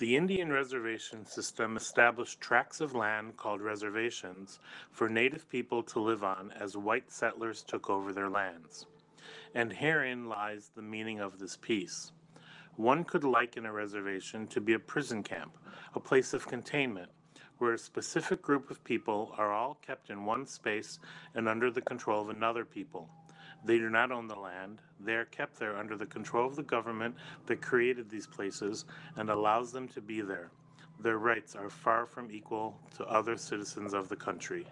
The Indian reservation system established tracts of land called reservations for native people to live on as white settlers took over their lands. And herein lies the meaning of this piece. One could liken a reservation to be a prison camp, a place of containment, where a specific group of people are all kept in one space and under the control of another people. They do not own the land. They are kept there under the control of the government that created these places and allows them to be there. Their rights are far from equal to other citizens of the country.